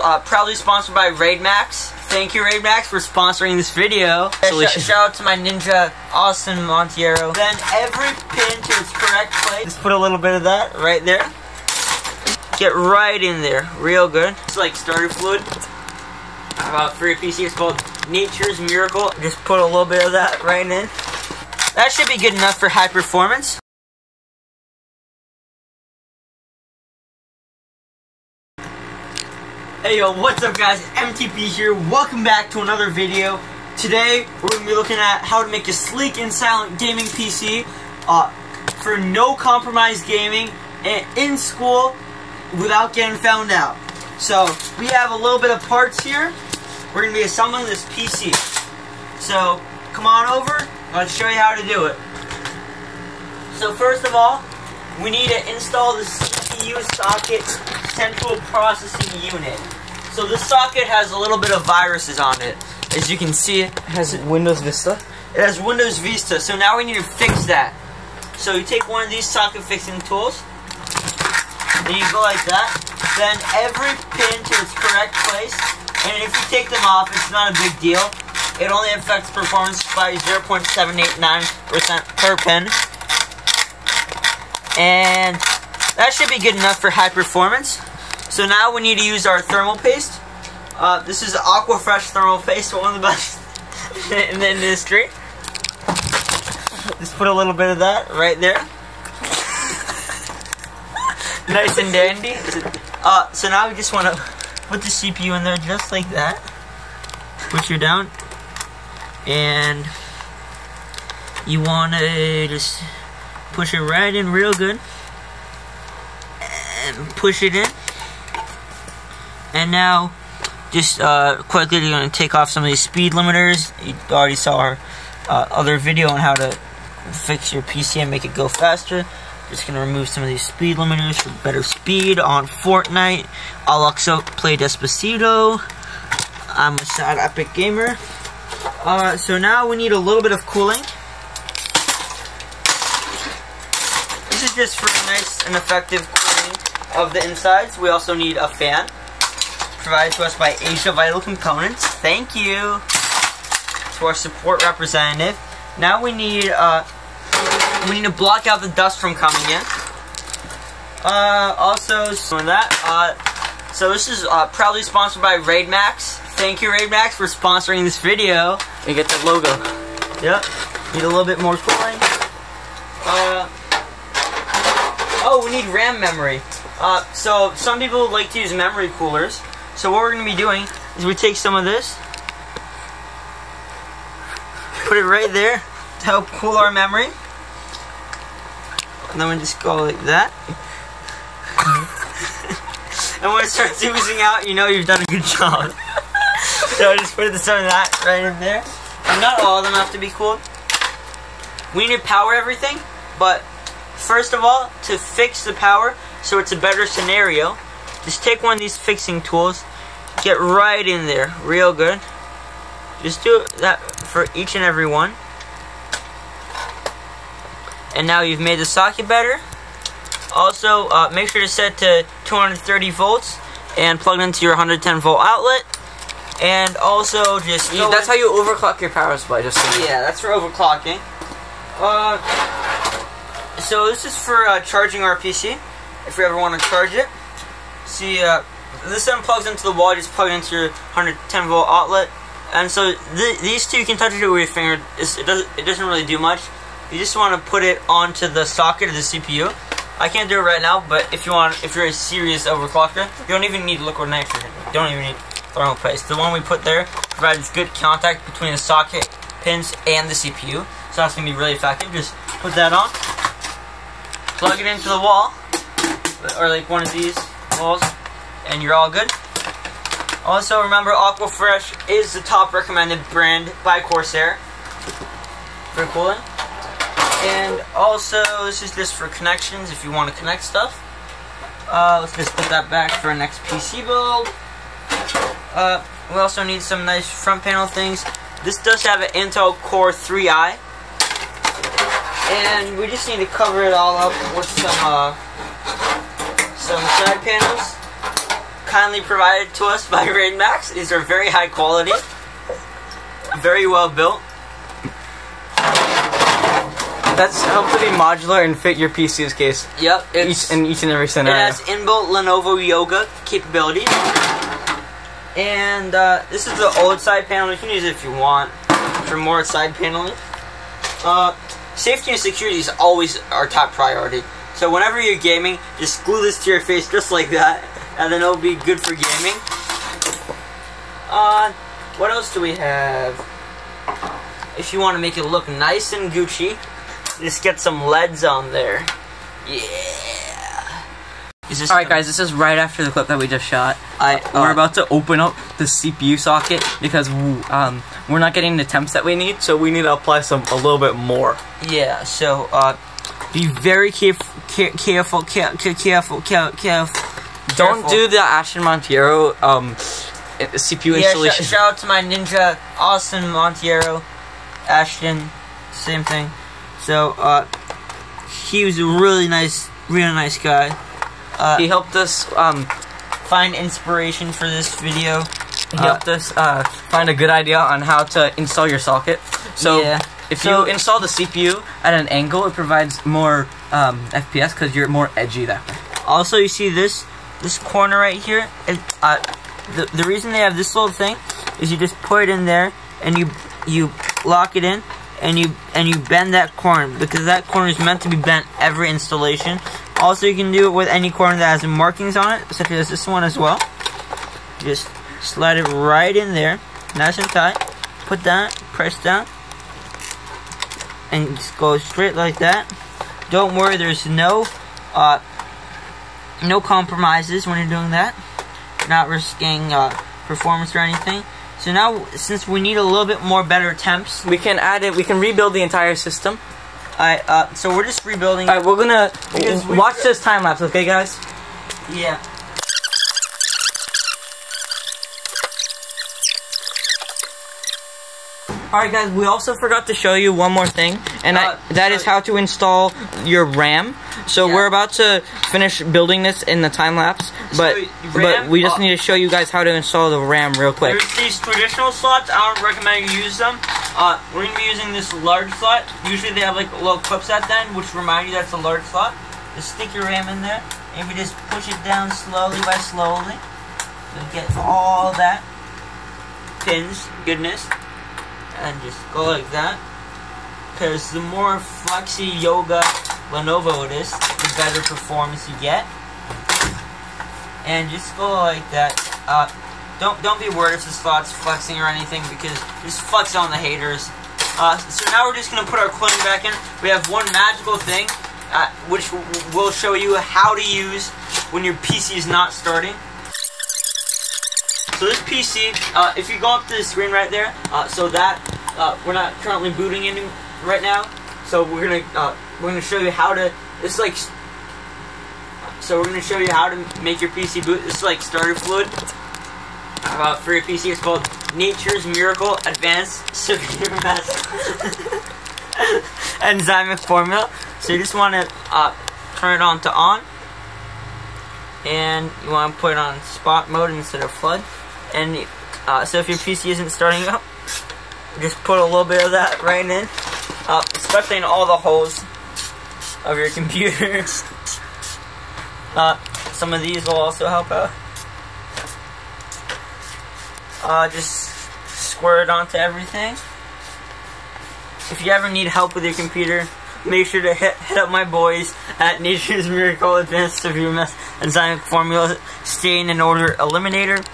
Uh, proudly sponsored by Raid Max. Thank you, Raid Max, for sponsoring this video. Sh- shout out to my ninja, Austin Montiero. Then every pin to its correct place. Just put a little bit of that right there. Get right in there, real good. It's like starter fluid. About PC, it's called Nature's Miracle. Just put a little bit of that right in. That should be good enough for high performance. Hey yo, what's up guys? MTP here. Welcome back to another video. Today, we're going to be looking at how to make a sleek and silent gaming PC uh, for no compromise gaming and in school without getting found out. So, we have a little bit of parts here. We're going to be assembling this PC. So, come on over. I'll show you how to do it. So first of all, we need to install the CPU socket central processing unit. So this socket has a little bit of viruses on it. As you can see, it has Windows Vista. it has Windows Vista. So now we need to fix that. So you take one of these socket fixing tools, and you go like that. Then every pin to its correct place. And if you take them off, it's not a big deal. It only affects performance by 0.789% per pin. And that should be good enough for high performance. So now we need to use our thermal paste. Uh, this is Aquafresh thermal paste, one of the best in the industry. Just put a little bit of that right there. nice and dandy. Uh, so now we just want to put the CPU in there just like that. Push her down. And you want to just push it right in real good. Push it in. And now, just uh, quickly, going to take off some of these speed limiters. You already saw our uh, other video on how to fix your PC and make it go faster. Just going to remove some of these speed limiters for better speed on Fortnite. I'll also play Despacito. I'm a sad epic gamer. Uh, so now we need a little bit of cooling. This is just for nice and effective cooling of the insides. We also need a fan provided to us by Asia Vital Components. Thank you to our support representative. Now we need uh, we need to block out the dust from coming in. Uh, also, some of that. Uh, so this is uh, proudly sponsored by Raid Max. Thank you, Raid Max, for sponsoring this video. You get the logo. Yep. Need a little bit more cooling. Uh, oh, we need RAM memory. Uh, so some people like to use memory coolers. So what we're going to be doing is we take some of this, put it right there to help cool our memory. And then we just go like that. and when it starts oozing out, you know you've done a good job. so I just put some of that right in there. And not all of them have to be cooled. We need to power everything, but first of all, to fix the power so it's a better scenario, just take one of these fixing tools, get right in there, real good. Just do that for each and every one. And now you've made the socket better. Also, uh, make sure to set to 230 volts and plug it into your 110 volt outlet. And also just You, that's how you overclock your power supply. Just so yeah, that's for overclocking. Uh, so this is for uh, charging our PC. If you ever want to charge it, see, uh, this one plugs into the wall. Just plug it into your 110 volt outlet, and so th these two you can touch it with your finger. It's, it doesn't it doesn't really do much. You just want to put it onto the socket of the CPU. I can't do it right now, but if you want, if you're a serious overclocker, you don't even need liquid nitrogen. You don't even need thermal paste. The one we put there provides good contact between the socket pins and the CPU, so that's gonna be really effective. Just put that on, plug it into the wall, or like one of these walls, and you're all good. Also, remember Aquafresh is the top recommended brand by Corsair for cooling. And also, this is just for connections if you want to connect stuff. Uh, let's just put that back for our next PC build. Uh, we also need some nice front panel things. This does have an Intel Core 3i. And we just need to cover it all up with some, uh, some side panels. kindly provided to us by Raid Max. These are very high quality, very well built. That's helped to be modular and fit your PC's case. Yep, it's, Each in each and every center. it has inbuilt Lenovo Yoga capabilities. And uh, this is the old side panel. You can use it if you want for more side paneling. Uh, safety and security is always our top priority. So whenever you're gaming, just glue this to your face just like that, and then it'll be good for gaming. Uh, what else do we have? If you want to make it look nice and Gucci, just get some LEDs on there. Yeah. Alright guys, this is right after the clip that we just shot. I, We're uh, about to open up the CPU socket because um, we're not getting the temps that we need, so we need to apply some a little bit more. Yeah, so uh, be very caref- care- careful, care- care- careful, care- careful. Don't do the Ashton Montiero um, CPU Yeah, sh- installation. shout out to my ninja, Austin Montiero, Ashton, same thing. So uh, he was a really nice, really nice guy. Uh, he helped us um, find inspiration for this video. He Uh, helped us uh, find a good idea on how to install your socket. So Yeah. If So- you install the CPU at an angle, it provides more um, FPS because you're more edgy that way. Also, you see this this corner right here. It, uh, the the reason they have this little thing is you just put it in there and you you lock it in and you and you bend that corner because that corner is meant to be bent every installation. Also, you can do it with any corner that has markings on it, such as this one as well. Just slide it right in there, nice and tight. Put that, press down, and just go straight like that. Don't worry, there's no uh, no compromises when you're doing that. You're not risking uh, performance or anything. So now, since we need a little bit more better temps, We can add it. We can rebuild the entire system. Alright, uh, so we're just rebuilding. All right, we're gonna watch this time lapse, okay, guys? yeah. All right, guys. We also forgot to show you one more thing, and Uh, I, that is how to install your RAM. So Yeah. we're about to finish building this in the time lapse, but So, but we just uh, need to show you guys how to install the RAM real quick. There's these traditional slots. I don't recommend you use them. Uh, we're gonna be using this large slot. Usually they have like little clips at the end, which remind you that's a large slot. Just stick your RAM in there, and if you just push it down slowly by slowly, you'll get all that pins goodness, and just go like that. Because the more flexy yoga Lenovo it is, the better performance you get. And just go like that. Uh, don't don't be worried if the slot's flexing or anything because just flex on the haters. Uh, so now we're just gonna put our cooling back in. We have one magical thing, uh, which will show you how to use when your PC is not starting. So this PC, uh, if you go up to the screen right there, uh, so that uh, we're not currently booting in right now. So we're gonna uh, we're gonna show you how to. It's like so we're gonna show you how to make your PC boot. This is like starter fluid. Uh, for your PC, it's called Nature's Miracle Advanced Severe Mess Enzymic Formula. So you just want to uh, turn it on to on, and you want to put it on spot mode instead of flood. And uh, so if your PC isn't starting up, just put a little bit of that right in, uh, especially in all the holes of your computer. Uh, some of these will also help out. Uh, just squirt it onto everything. If you ever need help with your computer, make sure to hit, hit up my boys at Nature's Miracle Advanced Severe Mess Enzymic Formula Stain and Odor Eliminator.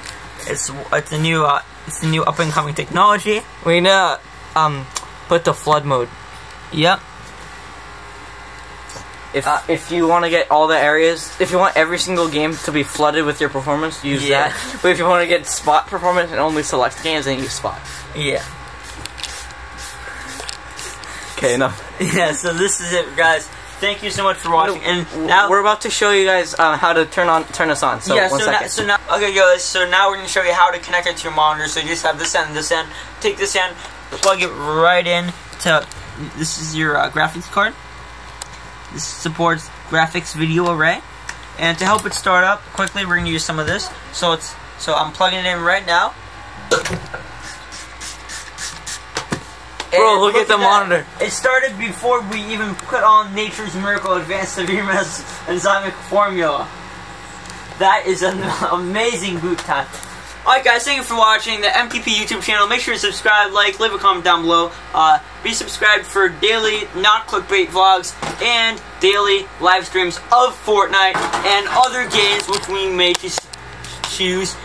It's it's a new uh, it's a new up and coming technology. We're gonna um put the flood mode. Yep. If Uh, if you want to get all the areas, if you want every single game to be flooded with your performance, use Yeah. that. But if you want to get spot performance and only select games, then use spot. Yeah. Okay, enough. Yeah. So this is it, guys. Thank you so much for watching. And now we're about to show you guys uh, how to turn on turn us on. So yeah, one so second. now, so now, okay, guys. So now we're gonna show you how to connect it to your monitor. So you just have this end, this end. Take this end, plug it right in to. This is your uh, graphics card. This supports graphics video array. And to help it start up quickly, we're gonna use some of this. So it's so I'm plugging it in right now. Bro, And look at the monitor. It started before we even put on Nature's Miracle Advanced Severe Mess Enzymic Formula. That is an amazing boot time. Alright guys, thank you for watching the MTP YouTube channel. Make sure to subscribe, like, leave a comment down below. Uh, be subscribed for daily, not clickbait vlogs, and daily live streams of Fortnite and other games which we may choose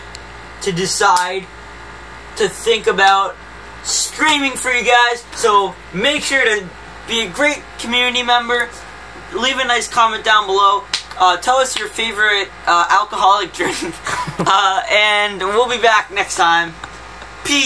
to decide to think about streaming for you guys. So make sure to be a great community member. Leave a nice comment down below. Uh, tell us your favorite uh, alcoholic drink. uh, and we'll be back next time. Peace.